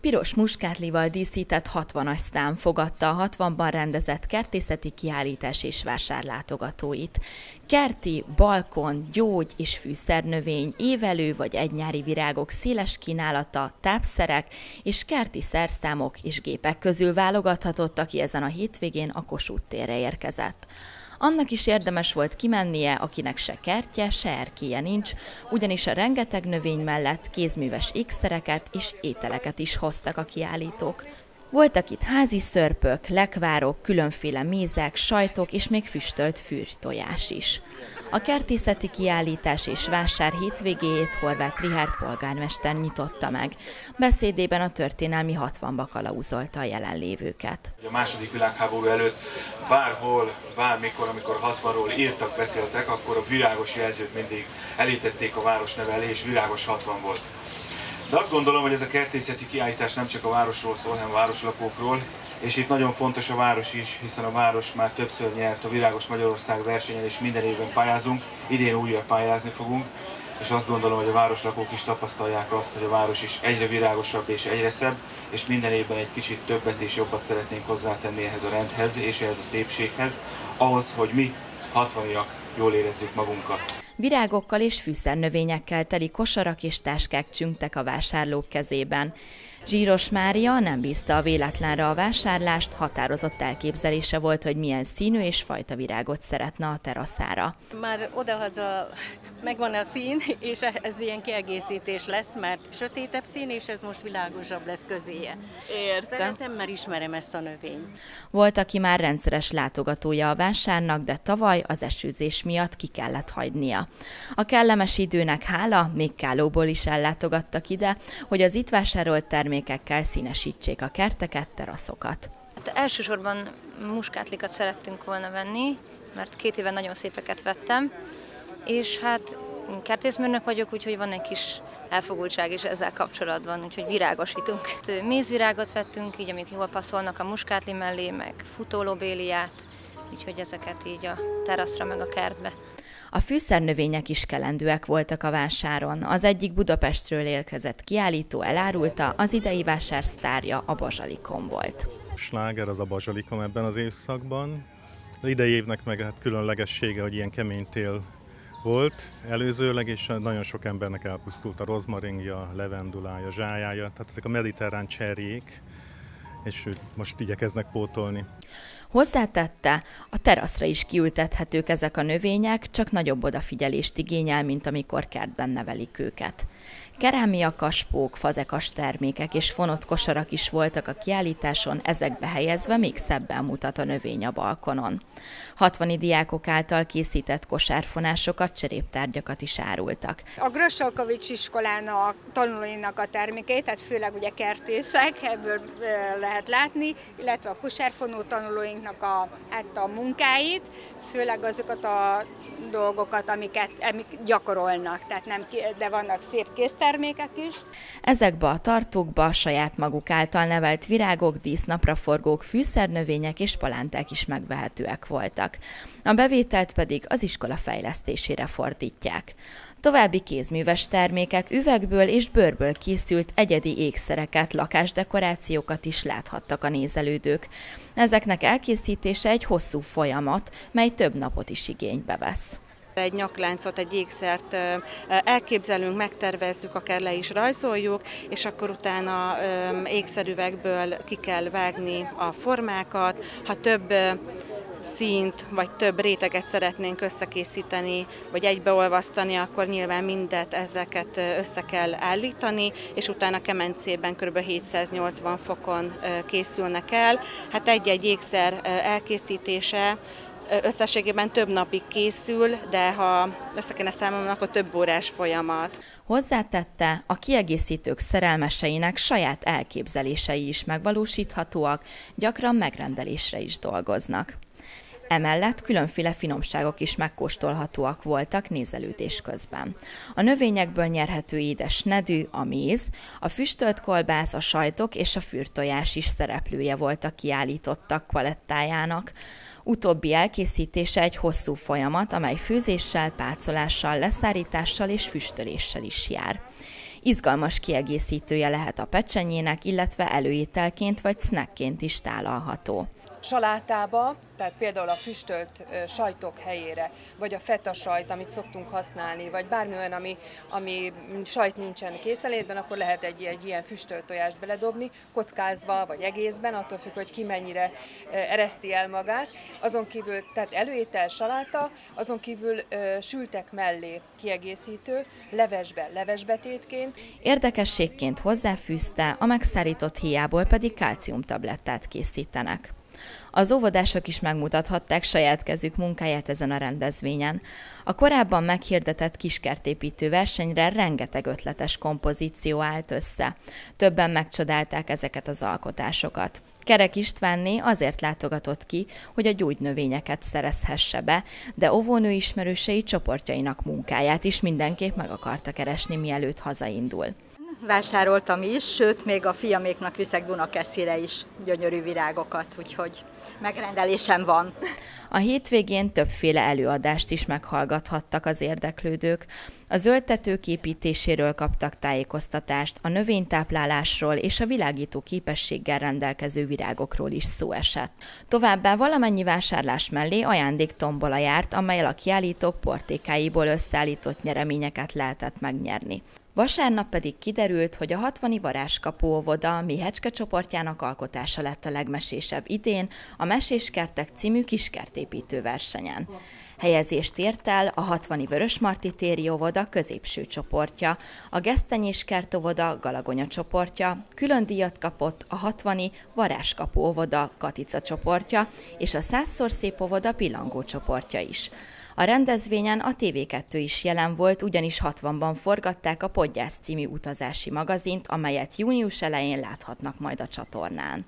Piros muskátlival díszített 60 szám fogadta a 60-ban rendezett kertészeti kiállítás és vásárlátogatóit. Kerti, balkon, gyógy és fűszernövény, évelő vagy egynyári virágok széles kínálata, tápszerek és kerti szerszámok és gépek közül válogathatott, aki ezen a hétvégén a Kossuth térre érkezett. Annak is érdemes volt kimennie, akinek se kertje, se erkéje nincs, ugyanis a rengeteg növény mellett kézműves ékszereket és ételeket is hoztak a kiállítók. Voltak itt házi szörpök, lekvárok, különféle mézek, sajtok és még füstölt fűrtojás is. A kertészeti kiállítás és vásár hétvégéjét Horváth Rihárd polgármester nyitotta meg. Beszédében a történelmi 60-ba kalauzolta a jelenlévőket. A második világháború előtt bárhol, bármikor, amikor 60-ról írtak, beszéltek, akkor a virágos jelzőt mindig elítették a város neve és virágos 60 volt. De azt gondolom, hogy ez a kertészeti kiállítás nem csak a városról szól, hanem a városlakókról, és itt nagyon fontos a város is, hiszen a város már többször nyert a Virágos Magyarország versenyen, és minden évben pályázunk, idén újra pályázni fogunk, és azt gondolom, hogy a városlakók is tapasztalják azt, hogy a város is egyre virágosabb és egyre szebb, és minden évben egy kicsit többet és jobbat szeretnénk hozzátenni ehhez a rendhez és ehhez a szépséghez, ahhoz, hogy mi 60 jól érezzük magunkat. Virágokkal és fűszernövényekkel teli kosarak és táskák csüngtek a vásárlók kezében. Zsíros Mária nem bízta a véletlenre a vásárlást, határozott elképzelése volt, hogy milyen színű és fajta virágot szeretne a teraszára. Már odahaza megvan a szín, és ez ilyen kiegészítés lesz, mert sötétebb szín, és ez most világosabb lesz közéje. Értem. Szeretem, mert ismerem ezt a növényt. Volt, aki már rendszeres látogatója a vásárnak, de tavaly az esőzés miatt ki kellett hagynia. A kellemes időnek hála, még Kálóból is ellátogattak ide, hogy az itt vásárolt termék termékekkel színesítsék a kerteket, teraszokat. Hát elsősorban muskátlikat szerettünk volna venni, mert két éve nagyon szépeket vettem, és hát kertészmérnök vagyok, úgyhogy van egy kis elfogultság is ezzel kapcsolatban, úgyhogy virágosítunk. Mézvirágot vettünk, így amik jól passzolnak a muskátli mellé, meg futólóbéliát, úgyhogy ezeket így a teraszra meg a kertbe. A fűszernövények is kelendőek voltak a vásáron. Az egyik Budapestről érkezett kiállító elárulta, az idei vásár sztárja a bazsalikom volt. Sláger az a bazsalikom ebben az évszakban. Az idei évnek meg hát különlegessége, hogy ilyen kemény tél volt előzőleg, és nagyon sok embernek elpusztult a rozmaringja, levendulája, zsájája, tehát ezek a mediterrán cserjék, és most igyekeznek pótolni. Hozzátette, a teraszra is kiültethetők ezek a növények, csak nagyobb odafigyelést igényel, mint amikor kertben nevelik őket. Kerámia kaspók, fazekas termékek és fonott kosarak is voltak a kiállításon, ezekbe helyezve még szebben mutat a növény a balkonon. 60 diákok által készített kosárfonásokat, cseréptárgyakat is árultak. A Grössalkovics iskolának tanulóinak a termékeit, tehát főleg ugye kertészek, ebből lehet látni, illetve a kosárfonó tanulóinknak a, hát a munkáit, főleg azokat a dolgokat, amiket amik gyakorolnak, tehát nem, de vannak szép késztermékek is. Ezekbe a tartókba saját maguk által nevelt virágok, dísznapraforgók, fűszernövények és palánták is megvehetőek voltak. A bevételt pedig az iskola fejlesztésére fordítják. További kézműves termékek, üvegből és bőrből készült egyedi ékszereket, lakásdekorációkat is láthattak a nézelődők. Ezeknek elkészítése egy hosszú folyamat, mely több napot is igénybe vesz egy nyakláncot, egy ékszert elképzelünk, megtervezzük, akár le is rajzoljuk, és akkor utána ékszerüvegből ki kell vágni a formákat. Ha több színt, vagy több réteget szeretnénk összekészíteni, vagy egybeolvasztani, akkor nyilván mindet ezeket össze kell állítani, és utána kemencében kb. 780 fokon készülnek el. Hát egy-egy ékszer elkészítése összességében több napig készül, de ha össze kéne számolni, akkor több órás folyamat. Hozzátette, a kiegészítők szerelmeseinek saját elképzelései is megvalósíthatóak, gyakran megrendelésre is dolgoznak. Emellett különféle finomságok is megkóstolhatóak voltak nézelődés közben. A növényekből nyerhető édes nedű, a méz, a füstölt kolbász, a sajtok és a fürtojás is szereplője volt a kiállítottak palettájának. Utóbbi elkészítése egy hosszú folyamat, amely főzéssel, pácolással, leszárítással és füstöléssel is jár. Izgalmas kiegészítője lehet a pecsenyének, illetve előételként vagy snackként is tálalható salátába, tehát például a füstölt sajtok helyére, vagy a feta sajt, amit szoktunk használni, vagy bármi olyan, ami, ami sajt nincsen készelétben, akkor lehet egy, egy ilyen füstölt tojást beledobni, kockázva vagy egészben, attól függ, hogy ki mennyire ereszti el magát. Azon kívül, tehát előétel saláta, azon kívül sültek mellé kiegészítő, levesbe, levesbetétként. Érdekességként hozzáfűzte, a megszárított hiából pedig kálciumtablettát készítenek. Az óvodások is megmutathatták saját kezük munkáját ezen a rendezvényen. A korábban meghirdetett kiskertépítő versenyre rengeteg ötletes kompozíció állt össze. Többen megcsodálták ezeket az alkotásokat. Kerek Istvánné azért látogatott ki, hogy a gyógynövényeket szerezhesse be, de óvónő ismerősei csoportjainak munkáját is mindenképp meg akarta keresni, mielőtt hazaindul vásároltam is, sőt, még a fiaméknak viszek Dunakeszire is gyönyörű virágokat, úgyhogy megrendelésem van. A hétvégén többféle előadást is meghallgathattak az érdeklődők. A zöldtetők építéséről kaptak tájékoztatást, a növénytáplálásról és a világító képességgel rendelkező virágokról is szó esett. Továbbá valamennyi vásárlás mellé ajándék tombola járt, amelyel a kiállítók portékáiból összeállított nyereményeket lehetett megnyerni. Vasárnap pedig kiderült, hogy a 60 varázskapó óvoda Mihecske csoportjának alkotása lett a legmesésebb idén a Meséskertek című kiskertépítő versenyen. Helyezést ért el a 60 Vörösmarty téri óvoda középső csoportja, a Gesztenyés kert óvoda Galagonya csoportja, külön díjat kapott a 60 Varázskapó óvoda Katica csoportja és a Százszor szép óvoda Pillangó csoportja is. A rendezvényen a TV2 is jelen volt, ugyanis 60-ban forgatták a Podgyász című utazási magazint, amelyet június elején láthatnak majd a csatornán.